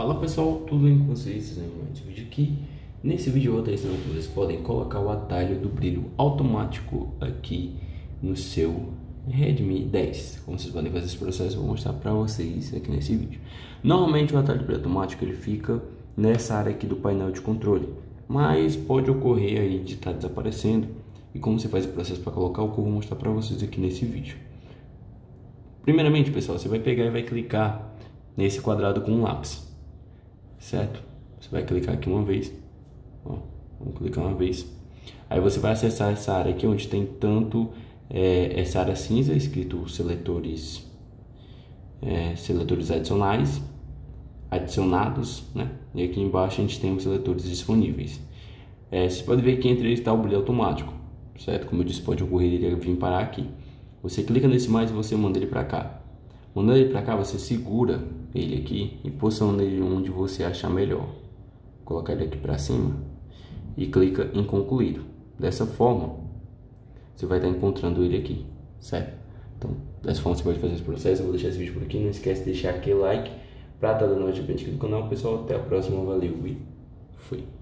Fala pessoal, tudo bem com vocês? Nesse vídeo aqui, nesse vídeo eu vou ensinando que vocês podem colocar o atalho do brilho automático aqui no seu Redmi 10. Como vocês podem fazer esse processo, eu vou mostrar para vocês aqui nesse vídeo. Normalmente o atalho do brilho automático ele fica nessa área aqui do painel de controle, mas pode ocorrer aí de estar tá desaparecendo. E como você faz o processo para colocar, o que eu vou mostrar para vocês aqui nesse vídeo. Primeiramente, pessoal, você vai pegar e vai clicar nesse quadrado com um lápis certo? Você vai clicar aqui uma vez, ó, vamos clicar uma vez. Aí você vai acessar essa área aqui onde tem tanto é, essa área cinza escrito seletores, é, seletores adicionais, adicionados, né? E aqui embaixo a gente tem os seletores disponíveis. É, você pode ver que entre eles está o brilho automático, certo? Como eu disse, pode ocorrer ele vir parar aqui. Você clica nesse mais e você manda ele para cá. Mandando ele para cá, você segura ele aqui e posiciona ele onde você achar melhor. Colocar ele aqui para cima e clica em concluído. Dessa forma, você vai estar encontrando ele aqui, certo? Então, dessa forma você pode fazer esse processo. Eu vou deixar esse vídeo por aqui. Não esquece de deixar aquele like para estar dando notificação aqui no canal. Pessoal, até a próxima. Valeu e fui.